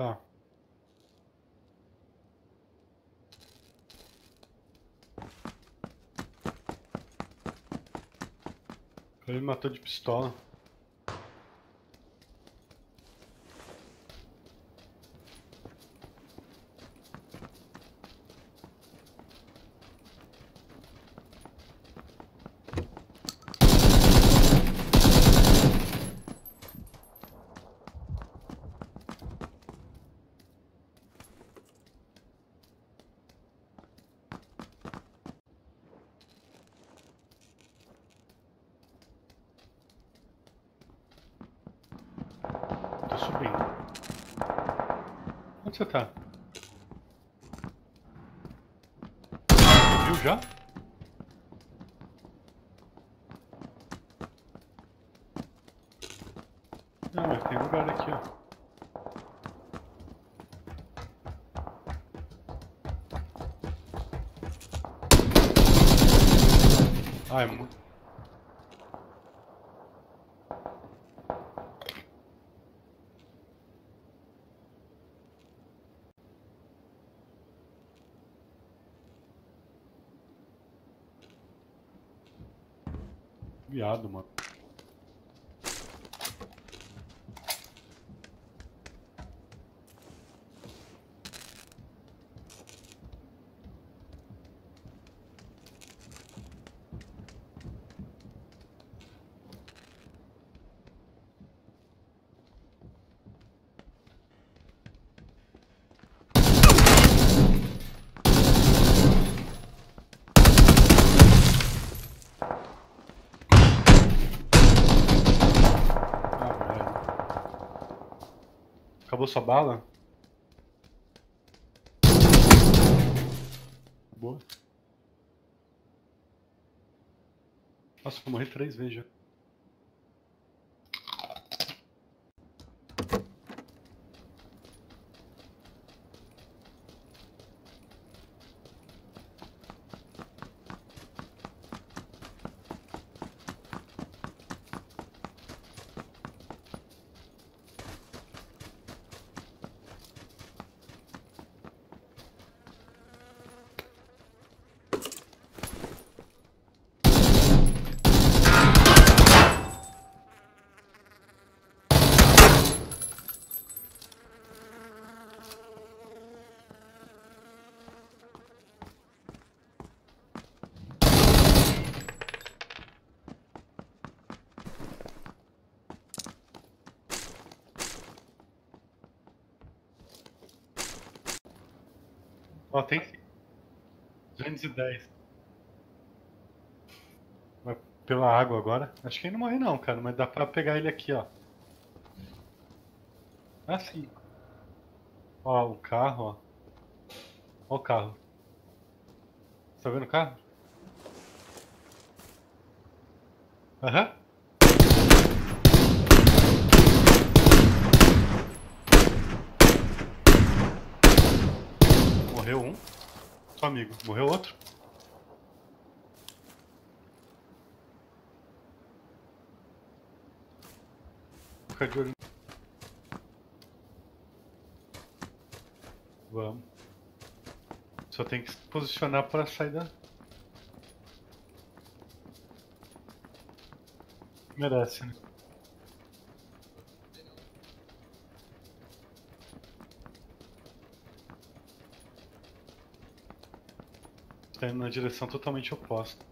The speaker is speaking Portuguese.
Tá. Ele matou de pistola. Onde você tá? Viu já? Não, mas tem lugar aqui, ó. Ah, é muito. Viado, mano. Ah, velho. Acabou sua bala? Boa. Nossa, eu morri três vezes já. Ó, tem 210. Vai pela água agora. Acho que ele não morre não, cara, mas dá pra pegar ele aqui, ó. Assim. Ó, o carro, ó. Ó o carro. Tá vendo o carro? Aham. Morreu um. Seu amigo. Morreu outro. Fica de olho. Vamos. Só tem que se posicionar para sair da. Merece, né? Tá indo na direção totalmente oposta.